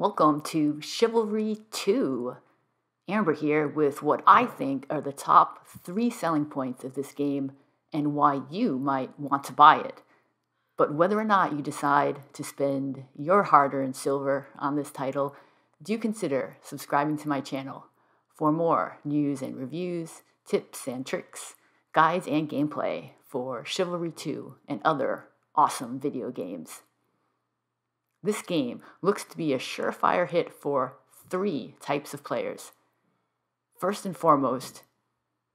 Welcome to Chivalry 2. Amber here with what I think are the top three selling points of this game and why you might want to buy it. But whether or not you decide to spend your hard earned silver on this title, do consider subscribing to my channel for more news and reviews, tips and tricks, guides and gameplay for Chivalry 2 and other awesome video games. This game looks to be a surefire hit for three types of players. First and foremost,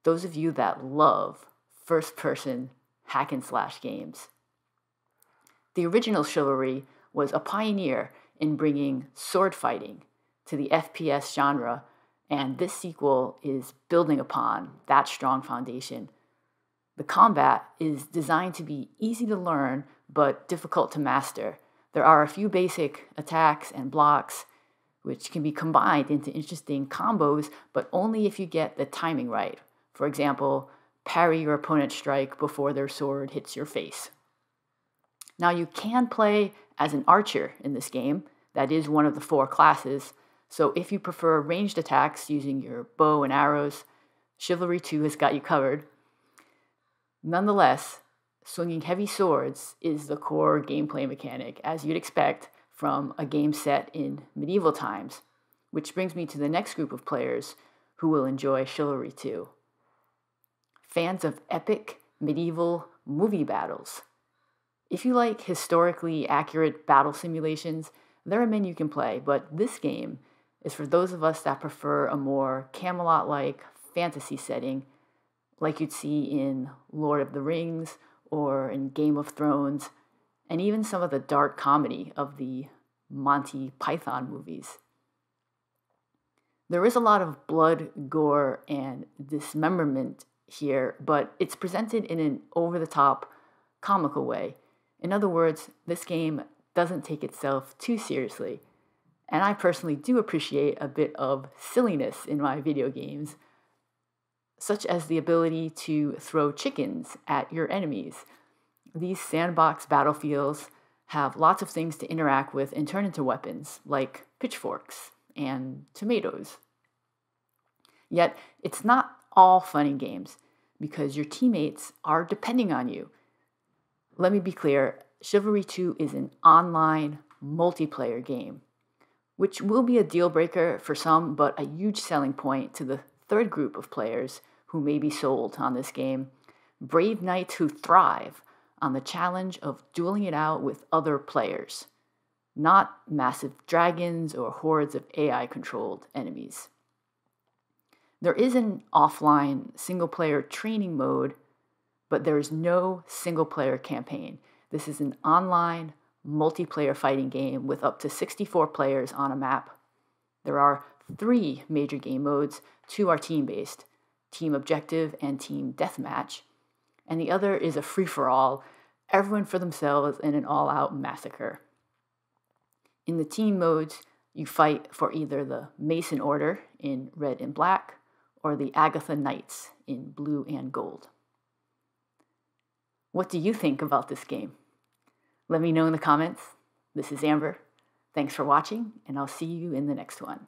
those of you that love first person hack and slash games. The original Chivalry was a pioneer in bringing sword fighting to the FPS genre, and this sequel is building upon that strong foundation. The combat is designed to be easy to learn but difficult to master there are a few basic attacks and blocks which can be combined into interesting combos, but only if you get the timing right. For example, parry your opponent's strike before their sword hits your face. Now, you can play as an archer in this game, that is one of the four classes. So, if you prefer ranged attacks using your bow and arrows, Chivalry 2 has got you covered. Nonetheless, swinging heavy swords is the core gameplay mechanic, as you'd expect from a game set in medieval times. Which brings me to the next group of players who will enjoy Chivalry 2. Fans of epic medieval movie battles. If you like historically accurate battle simulations, there are many you can play, but this game is for those of us that prefer a more Camelot like fantasy setting, like you'd see in Lord of the Rings or in Game of Thrones, and even some of the dark comedy of the Monty Python movies. There is a lot of blood, gore, and dismemberment here, but it's presented in an over the top, comical way. In other words, this game doesn't take itself too seriously. And I personally do appreciate a bit of silliness in my video games, such as the ability to throw chickens at your enemies. These sandbox battlefields have lots of things to interact with and turn into weapons, like pitchforks and tomatoes. Yet, it's not all fun and games because your teammates are depending on you. Let me be clear Chivalry 2 is an online multiplayer game, which will be a deal breaker for some, but a huge selling point to the third group of players who may be sold on this game brave knights who thrive on the challenge of dueling it out with other players, not massive dragons or hordes of AI controlled enemies. There is an offline single player training mode, but there is no single player campaign. This is an online multiplayer fighting game with up to 64 players on a map. There are three major game modes, two are team based team objective and team deathmatch, and the other is a free for all, everyone for themselves in an all out massacre. In the team modes, you fight for either the Mason Order in red and black or the Agatha Knights in blue and gold. What do you think about this game? Let me know in the comments. This is Amber. Thanks for watching, and I'll see you in the next one.